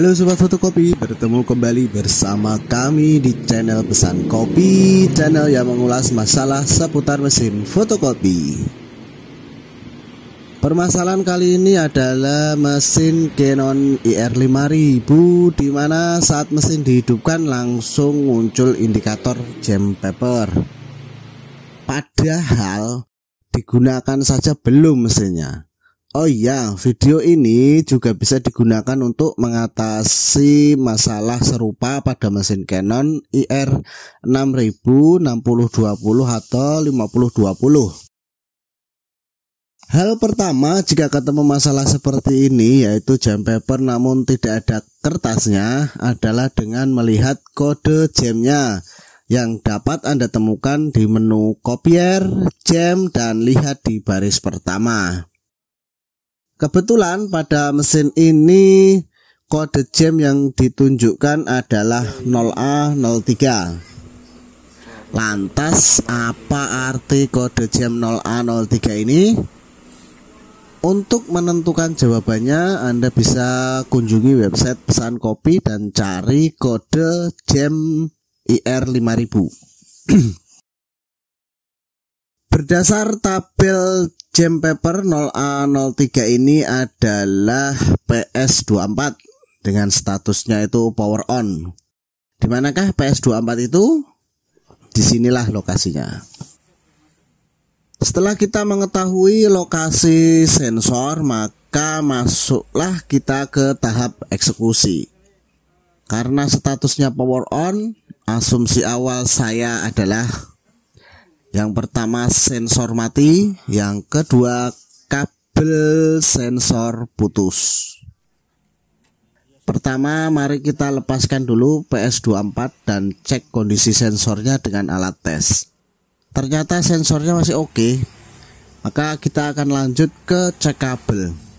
Halo Sobat Fotokopi, bertemu kembali bersama kami di channel Pesan Kopi Channel yang mengulas masalah seputar mesin fotokopi. Permasalahan kali ini adalah mesin Canon IR5000 Di mana saat mesin dihidupkan langsung muncul indikator jam paper. Padahal digunakan saja belum mesinnya Oh iya, video ini juga bisa digunakan untuk mengatasi masalah serupa pada mesin Canon IR 6000, 6020 atau 5020. Hal pertama jika ketemu masalah seperti ini yaitu jam paper namun tidak ada kertasnya adalah dengan melihat kode jamnya yang dapat Anda temukan di menu kopier, jam, dan lihat di baris pertama. Kebetulan pada mesin ini kode jam yang ditunjukkan adalah 0A03. Lantas apa arti kode jam 0A03 ini? Untuk menentukan jawabannya Anda bisa kunjungi website pesan kopi dan cari kode jam IR 5000 Berdasar tabel jam paper 0A03 ini adalah PS24 dengan statusnya itu power on. Di manakah PS24 itu? Di sinilah lokasinya. Setelah kita mengetahui lokasi sensor, maka masuklah kita ke tahap eksekusi. Karena statusnya power on, asumsi awal saya adalah yang pertama sensor mati, yang kedua kabel sensor putus. Pertama, mari kita lepaskan dulu PS24 dan cek kondisi sensornya dengan alat tes. Ternyata sensornya masih oke. Maka kita akan lanjut ke cek kabel.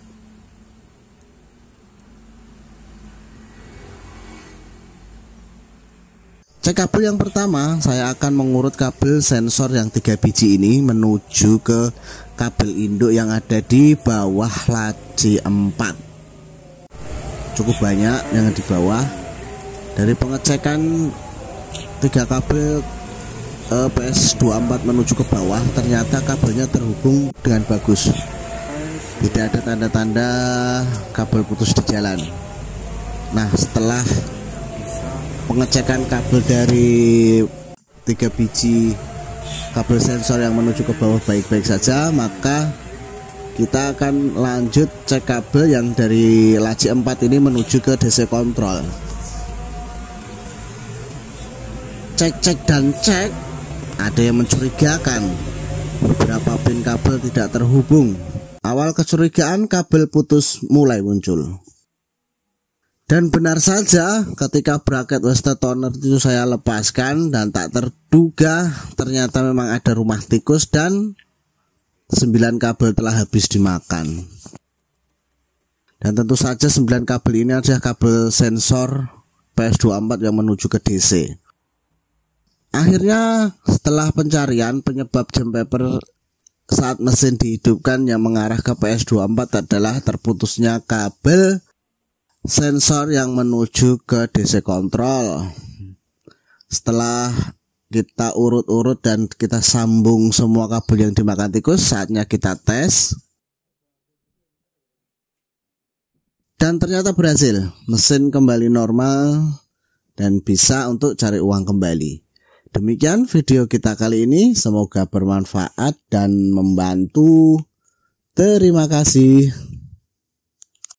Kabel yang pertama, saya akan mengurut kabel sensor yang tiga biji ini menuju ke kabel induk yang ada di bawah laci 4. Cukup banyak yang di bawah. Dari pengecekan tiga kabel eh, PS24 menuju ke bawah, ternyata kabelnya terhubung dengan bagus. Tidak ada tanda-tanda kabel putus di jalan. Nah, setelah pengecekan kabel dari tiga biji kabel sensor yang menuju ke bawah baik-baik saja maka kita akan lanjut cek kabel yang dari laci 4 ini menuju ke DC control. Cek-cek dan cek ada yang mencurigakan. Beberapa pin kabel tidak terhubung. Awal kecurigaan kabel putus mulai muncul dan benar saja ketika bracket Wester Toner itu saya lepaskan dan tak terduga ternyata memang ada rumah tikus dan 9 kabel telah habis dimakan. Dan tentu saja 9 kabel ini adalah kabel sensor PS24 yang menuju ke DC. Akhirnya setelah pencarian penyebab jam paper saat mesin dihidupkan yang mengarah ke PS24 adalah terputusnya kabel sensor yang menuju ke DC control. Setelah kita urut-urut dan kita sambung semua kabel yang dimakan tikus, saatnya kita tes. Dan ternyata berhasil, mesin kembali normal dan bisa untuk cari uang kembali. Demikian video kita kali ini, semoga bermanfaat dan membantu. Terima kasih.